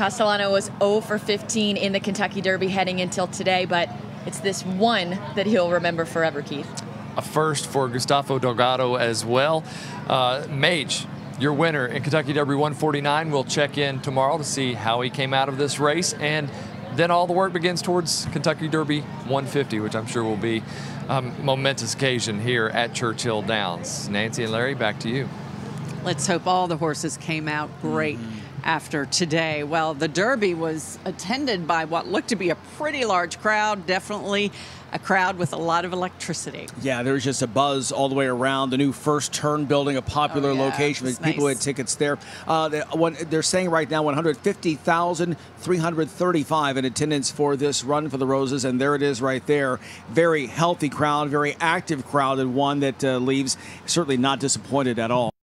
Castellano was 0 for 15 in the Kentucky Derby heading until today, but it's this one that he'll remember forever, Keith. A first for Gustavo Delgado as well. Uh, Mage, your winner in Kentucky Derby 149. We'll check in tomorrow to see how he came out of this race. And then all the work begins towards Kentucky Derby 150, which I'm sure will be a momentous occasion here at Churchill Downs. Nancy and Larry, back to you. Let's hope all the horses came out great. Mm-hmm after today. Well, the Derby was attended by what looked to be a pretty large crowd, definitely a crowd with a lot of electricity. Yeah, there was just a buzz all the way around. The new first turn building, a popular oh, yeah. location. People nice. had tickets there. Uh, they, they're saying right now 150,335 in attendance for this run for the Roses, and there it is right there. Very healthy crowd, very active crowd, and one that uh, leaves certainly not disappointed at all.